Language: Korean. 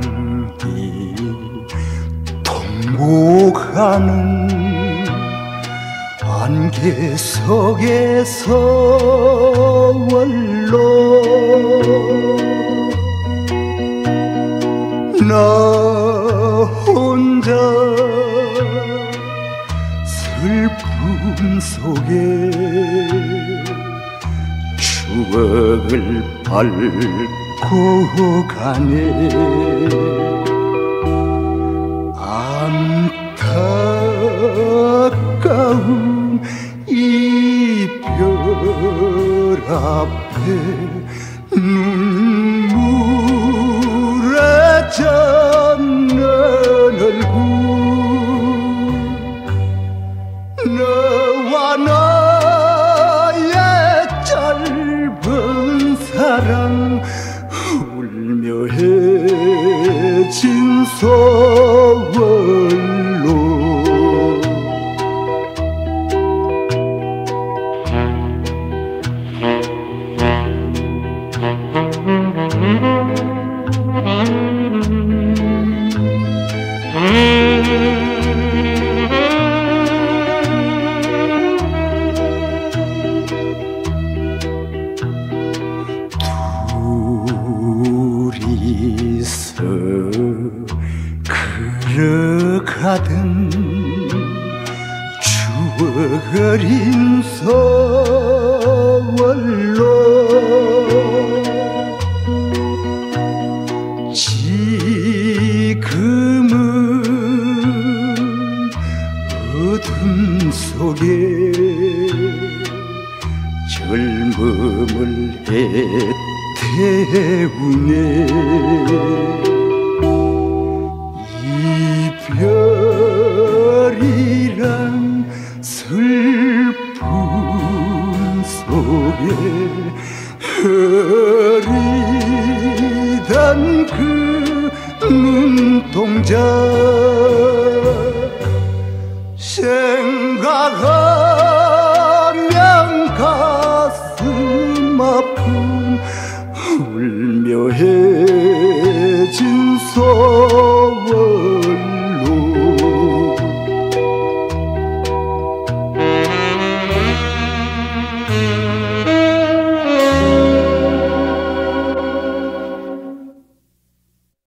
사랑이 통곡하는 안개 속에서 원로 나 혼자 슬픔 속에 추억을 밟고 가네 안타까운 이별 앞에 눈물 서 걸어가던 추억 어린 서울로 지금은 어둠 속에 젊음을 애태우네. 이 별이란 슬픔 속에 흐리던 그 눈동자 생각하